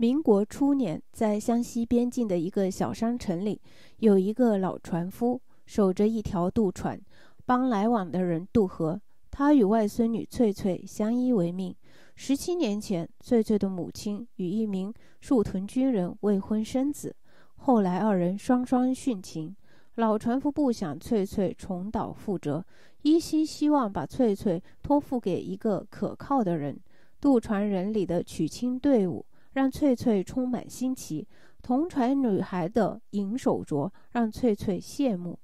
民国初年，在湘西边境的一个小山城里，有一个老船夫，守着一条渡船，帮来往的人渡河。他与外孙女翠翠相依为命。十七年前，翠翠的母亲与一名驻屯军人未婚生子，后来二人双双殉情。老船夫不想翠翠重蹈覆辙，一心希望把翠翠托付给一个可靠的人。渡船人里的娶亲队伍。让翠翠充满新奇，同船女孩的银手镯让翠翠羡慕。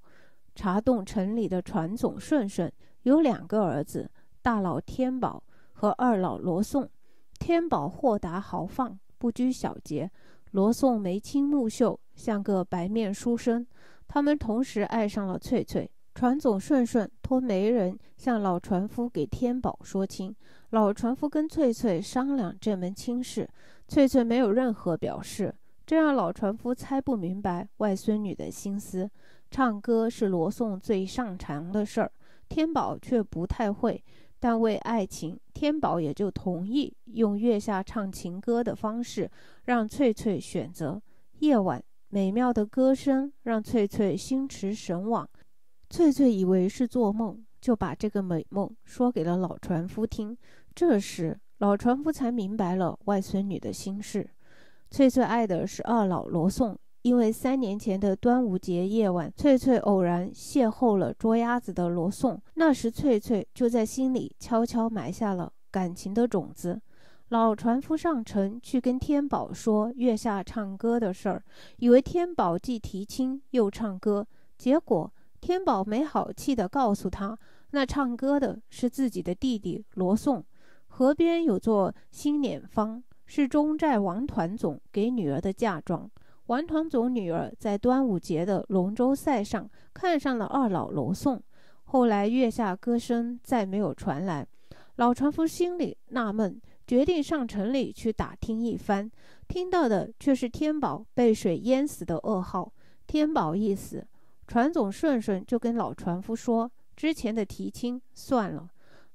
茶洞城里的船总顺顺有两个儿子，大佬天宝和二老罗宋。天宝豁达豪放，不拘小节；罗宋眉清目秀，像个白面书生。他们同时爱上了翠翠。船总顺顺托媒人向老船夫给天宝说亲。老船夫跟翠翠商量这门亲事。翠翠没有任何表示，这让老船夫猜不明白外孙女的心思。唱歌是罗宋最擅长的事儿，天宝却不太会。但为爱情，天宝也就同意用月下唱情歌的方式让翠翠选择。夜晚美妙的歌声让翠翠心驰神往，翠翠以为是做梦，就把这个美梦说给了老船夫听。这时。老船夫才明白了外孙女的心事。翠翠爱的是二老罗宋，因为三年前的端午节夜晚，翠翠偶然邂逅了捉鸭子的罗宋。那时，翠翠就在心里悄悄埋下了感情的种子。老船夫上城去跟天宝说月下唱歌的事儿，以为天宝既提亲又唱歌，结果天宝没好气地告诉他，那唱歌的是自己的弟弟罗宋。河边有座新碾坊，是中寨王团总给女儿的嫁妆。王团总女儿在端午节的龙舟赛上看上了二老罗宋，后来月下歌声再没有传来。老船夫心里纳闷，决定上城里去打听一番。听到的却是天宝被水淹死的噩耗。天宝一死，船总顺顺就跟老船夫说：“之前的提亲算了。”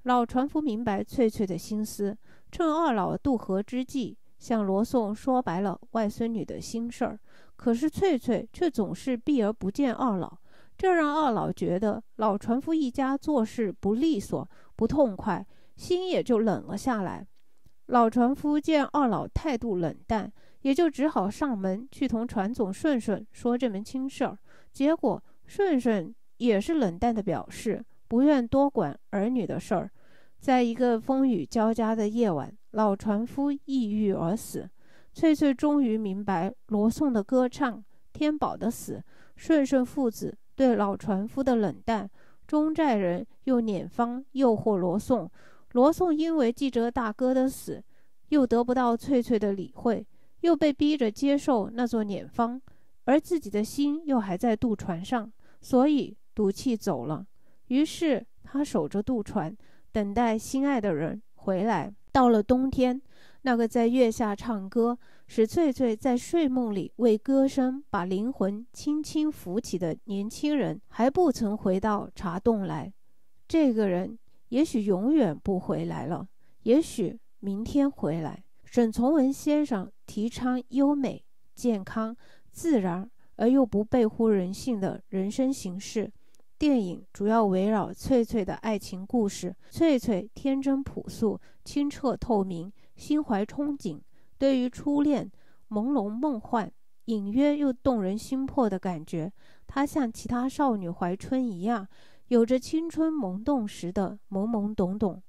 老船夫明白翠翠的心思，趁二老渡河之际，向罗宋说白了外孙女的心事儿。可是翠翠却总是避而不见二老，这让二老觉得老船夫一家做事不利索、不痛快，心也就冷了下来。老船夫见二老态度冷淡，也就只好上门去同船总顺顺说这门亲事儿。结果顺顺也是冷淡的表示。不愿多管儿女的事儿，在一个风雨交加的夜晚，老船夫抑郁而死。翠翠终于明白罗宋的歌唱、天宝的死、顺顺父子对老船夫的冷淡。中寨人用碾方诱惑罗宋，罗宋因为记着大哥的死，又得不到翠翠的理会，又被逼着接受那座碾方，而自己的心又还在渡船上，所以赌气走了。于是他守着渡船，等待心爱的人回来。到了冬天，那个在月下唱歌，使翠翠在睡梦里为歌声把灵魂轻轻扶起的年轻人，还不曾回到茶洞来。这个人也许永远不回来了，也许明天回来。沈从文先生提倡优美、健康、自然而又不背乎人性的人生形式。电影主要围绕翠翠的爱情故事。翠翠天真朴素、清澈透明，心怀憧憬。对于初恋，朦胧梦幻、隐约又动人心魄的感觉，她像其他少女怀春一样，有着青春萌动时的懵懵懂懂。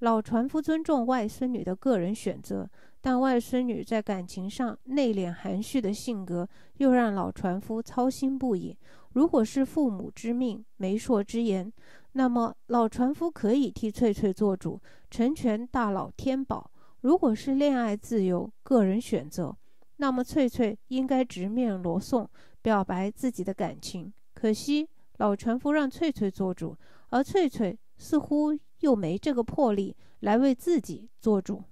老船夫尊重外孙女的个人选择，但外孙女在感情上内敛含蓄的性格，又让老船夫操心不已。如果是父母之命、媒妁之言，那么老船夫可以替翠翠做主，成全大佬天宝；如果是恋爱自由、个人选择，那么翠翠应该直面罗宋，表白自己的感情。可惜老船夫让翠翠做主，而翠翠似乎又没这个魄力来为自己做主。